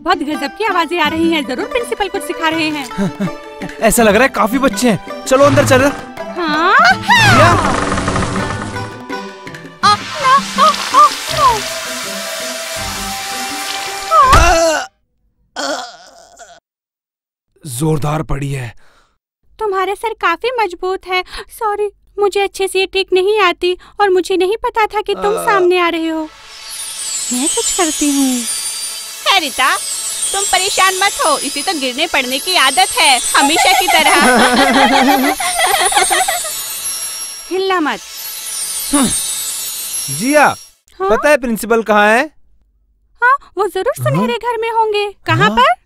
बहुत गजब की आवाज़ें आ रही हैं। ज़रूर प्रिंसिपल कुछ सिखा रहे हैं। ऐसा लग रहा है काफ़ी बच्चे हैं। चलो अंदर चल। हाँ। जोरदार पड़ी है। तुम्हारे सर काफ़ी मज़बूत है। सॉरी मुझे अच्छे से ये ट्रिक नहीं आती और मुझे नहीं पता था कि तुम आ... सामने आ रहे हो। मैं कुछ करती हूँ। है रीता तुम परेशान मत हो। इसी तो गिरने पड़ने की आदत है हमेशा की तरह। हिलना मत। जिया हाँ? पता है प्रिंसिपल कहाँ है? हाँ वो ज़रूर सुनहरे घर में होंगे। कहाँ हाँ? पर?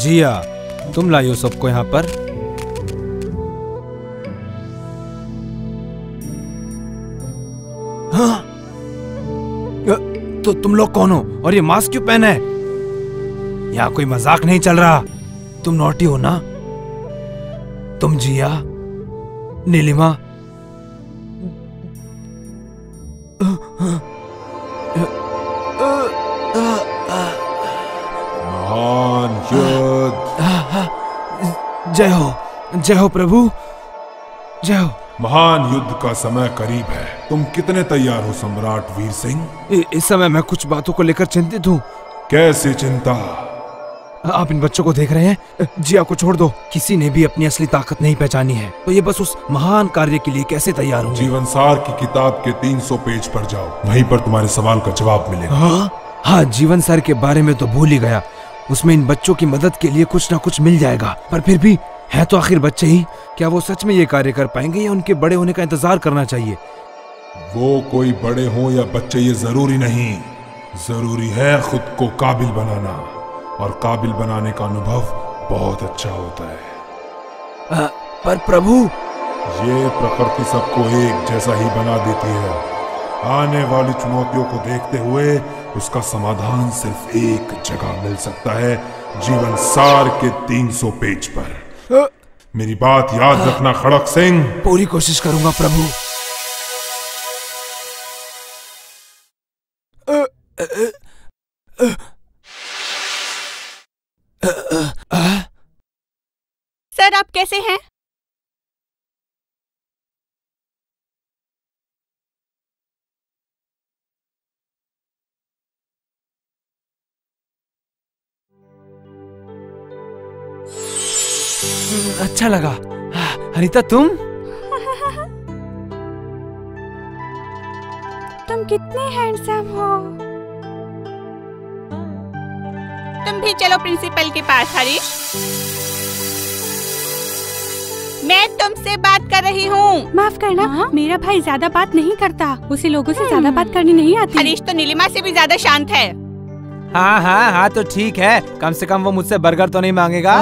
जिया, तुम लाइयो सबको यहाँ पर। हाँ? तो तुम लोग कौन हो? और ये मास्क क्यों पहना? है यहाँ कोई मज़ाक नहीं चल रहा। तुम नोटी हो ना? तुम जिया, नीलिमा जय हो जय हो प्रभु जय हो। महान युद्ध का समय करीब है। तुम कितने तैयार हो सम्राट वीर सिंह? इस समय मैं कुछ बातों को लेकर चिंतित हूँ। कैसी चिंता? आप इन बच्चों को देख रहे हैं? जिया को छोड़ दो। किसी ने भी अपनी असली ताकत नहीं पहचानी है। तो ये बस उस महान कार्य के लिए कैसे तैयार होंगे? जीवन सार की किताब के 300 पेज पर जाओ। वहीं पर तुम्हारे सवाल का जवाब मिलेगा। हाँ? हाँ जीवन सर के बारे में तो भूल ही गया। उसमें इन बच्चों की मदद के लिए कुछ ना कुछ मिल जाएगा। पर फिर भी है तो आखिर बच्चे ही क्या वो सच में ये कार्य कर पाएँगे या उनके बड़े होने का इंतज़ार करना चाहिए? वो कोई बड़े हो या बच्चे ये ज़रूरी नहीं। ज़रूरी है खुद को काबिल बनाना और काबिल बनाने का अनुभव बहुत अच्छा होता है। आ, पर प्रभु! ये प्रकृति सबको एक जैसा ही बना देती है। आने वाली चुनौतियों को देखते हुए उसका समाधान सिर्फ़ एक जगह मिल सकता है जीवन सार के 300 पेज पर। मेरी बात याद रखना खड़क सिंह। पूरी कोशिश करूँगा प्रभु। सर आप कैसे हैं? अच्छा लगा। हरिता तुम? तुम कितने हैंडसम हो। तुम भी चलो प्रिंसिपल के पास हरीश मैं तुमसे बात कर रही हूँ। माफ़ करना मेरा भाई ज़्यादा बात नहीं करता। उसे लोगों से ज़्यादा बात करनी नहीं आती। हरीश तो नीलिमा से भी ज़्यादा शांत है। हाँ हाँ हाँ तो ठीक है। कम से कम वो मुझसे बर्गर तो नहीं मांगेगा।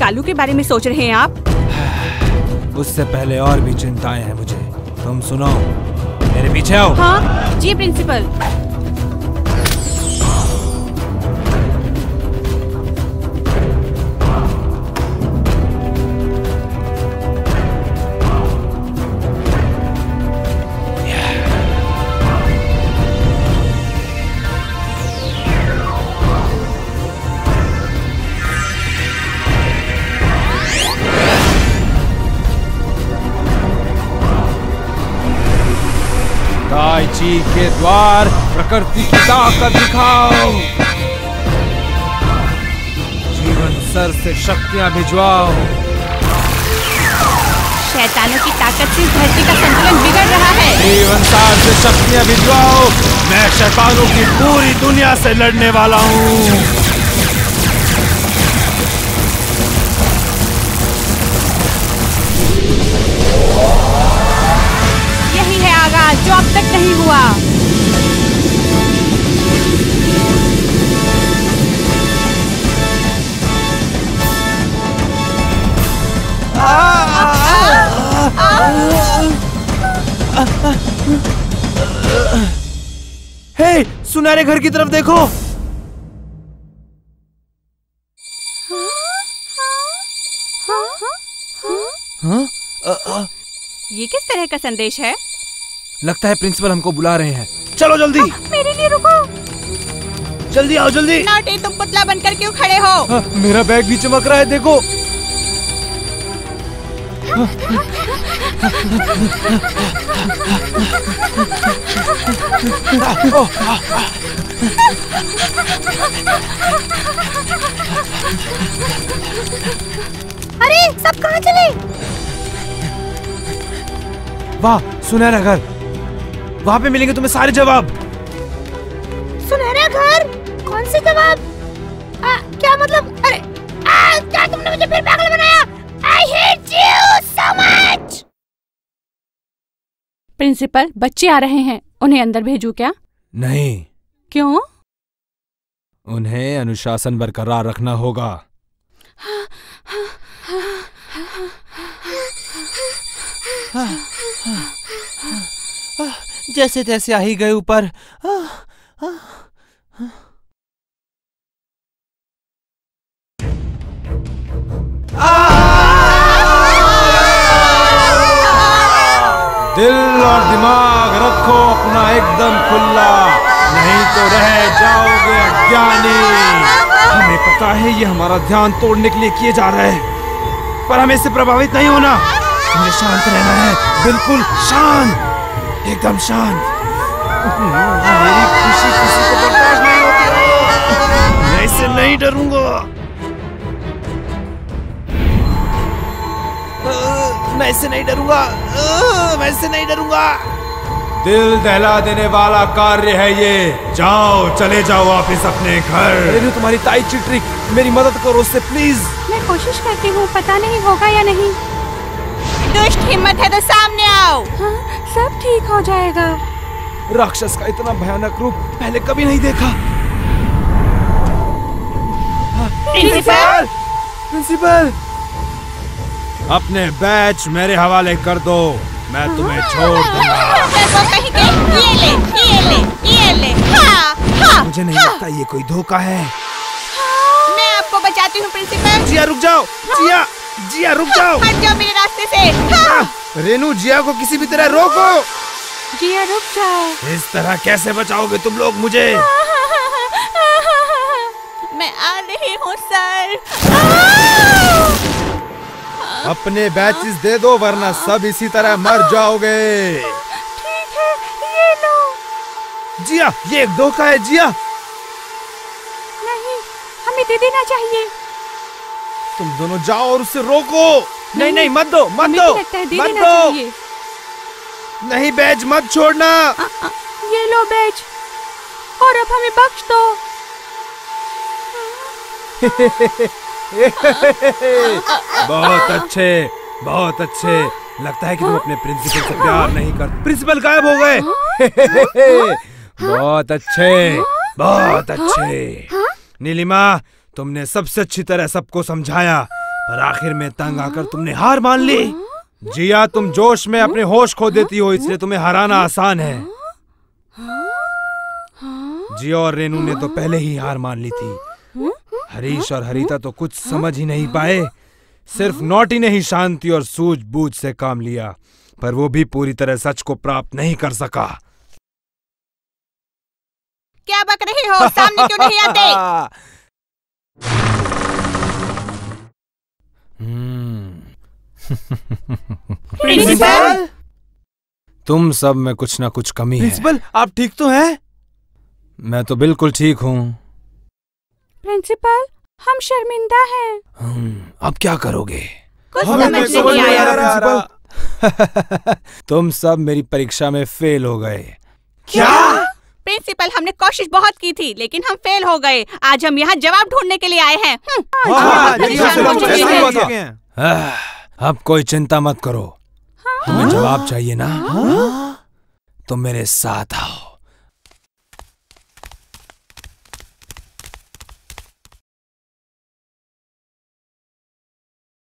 कालू के बारे में सोच रहे हैं आप? उससे पहले और भी चिंताएँ हैं मुझे। तुम सुनो मेरे पीछे आओ। हाँ जी प्रिंसिपल। ताई ची के द्वार प्रकृति की ताकत दिखाओ। जीवन सर से शक्तियाँ भिजवाओ। शैतानों की ताकत से धरती का संतुलन बिगड़ रहा है। जीवन सार से शक्तियाँ भिजवाओ। मैं शैतानों की पूरी दुनिया से लड़ने वाला हूँ। जो अब तक नहीं हुआ। हे सुनारे घर की तरफ़ देखो। ये किस तरह का संदेश है? लगता है प्रिंसिपल हमको बुला रहे हैं। चलो जल्दी। आ, मेरे लिए रुको। जल्दी आओ जल्दी। नोटी तुम पुतला बनकर क्यों खड़े हो? हाँ, मेरा बैग भी चमक रहा है देखो। अरे सब कहाँ चले? वाह सुनहरा घर। वहाँ पे मिलेंगे तुम्हें सारे जवाब सुनहरा घर कौन से जवाब आ, क्या मतलब अरे आ, क्या तुमने मुझे फिर पागल बनाया I hate you so much principal बच्चे आ रहे हैं उन्हें अंदर भेजू क्या नहीं क्यों उन्हें अनुशासन बरकरार रखना होगा जैसे तैसे आ ही गए ऊपर। दिल और दिमाग रखो अपना एकदम खुला। नहीं तो रह जाओगे अज्ञानी। हमें पता है ये हमारा ध्यान तोड़ने के लिए किए जा रहा है। पर हमें इससे प्रभावित नहीं होना। हमें शांत रहना है। बिल्कुल शांत। एकदम शांत। मेरी खुशी किसी को बर्दाश्त नहीं होती मैं इससे नहीं डरूँगा। मैं इससे नहीं डरूँगा। मैं इससे नहीं डरूँगा। दिल दहला देने वाला कार्य है ये। जाओ चले जाओ वापिस अपने घर। अरे तुम्हारी ताई चिट्रिक मेरी मदद करो उससे प्लीज़ मैं कोशिश करती हूँ पता नहीं होगा या नहीं। दुष्ट हिम्मत है तो सामने आओ। हाँ, सब ठीक हो जाएगा। राक्षस का इतना भयानक रूप पहले कभी नहीं देखा। प्रिंसिपल! प्रिंसिपल! अपने बैच मेरे हवाले कर दो। मैं तुम्हें छोड़ दूँगा। ले हाँ, हाँ, मुझे नहीं लगता ये कोई धोखा है। मैं आपको बचाती हूँ प्रिंसिपल। जिया रुक जाओ। जिया जिया रुक जाओ। हट जाओ मेरे रास्ते से। हाँ। रेनू जिया को किसी भी तरह रोको। जिया रुक जाओ। इस तरह कैसे बचाओगे तुम लोग मुझे? मैं आ रही हूँ सर। अपने बैचेस दे दो वरना सब इसी तरह मर जाओगे। ठीक है ये लो। जिया ये एक धोखा है जिया। नहीं हमें दे देना चाहिए। तुम दोनों जाओ और उसे रोको। नहीं नहीं मत दो मत दो दे मत दो। नहीं बैज मत छोड़ना। आ, आ, ये लो बैच और अब हमें बख्श दो। बहुत अच्छे बहुत अच्छे। लगता है कि तुम अपने प्रिंसिपल से प्यार नहीं कर प्रिंसिपल गायब हो गए। बहुत अच्छे बहुत अच्छे। नीलिमा तुमने सबसे अच्छी तरह सबको समझाया। पर आखिर में तंग आकर तुमने हार मान ली। जिया तुम जोश में अपने होश खो देती हो इसलिए तुम्हें हराना आसान है। जिया और रेनू ने तो पहले ही हार मान ली थी। हरीश और हरिता तो कुछ समझ ही नहीं पाए। सिर्फ़ नोटी ने ही शांति और सूझबूझ से काम लिया पर वो भी पूरी तरह सच को प्राप्त नहीं कर सका। क्या बक रही हो? सामने क्यों नहीं आते? प्रिंसिपल? तुम सब में कुछ ना कुछ कमी प्रिंसिपल, है। प्रिंसिपल आप ठीक तो हैं? मैं तो बिल्कुल ठीक हूँ। प्रिंसिपल हम शर्मिंदा हैं। हम्म, अब क्या करोगे? कुछ समझ तो नहीं नहीं आया प्रिंसिपल तुम सब मेरी परीक्षा में फेल हो गए। क्या? प्रिंसिपल हमने कोशिश बहुत की थी लेकिन हम फेल हो गए। आज हम यहाँ जवाब ढूँढने के लिए आए हैं। हम्म, हाँ, हाँ, हो अब कोई चिंता मत करो। तुम्हें जवाब चाहिए ना? तुम मेरे साथ आओ।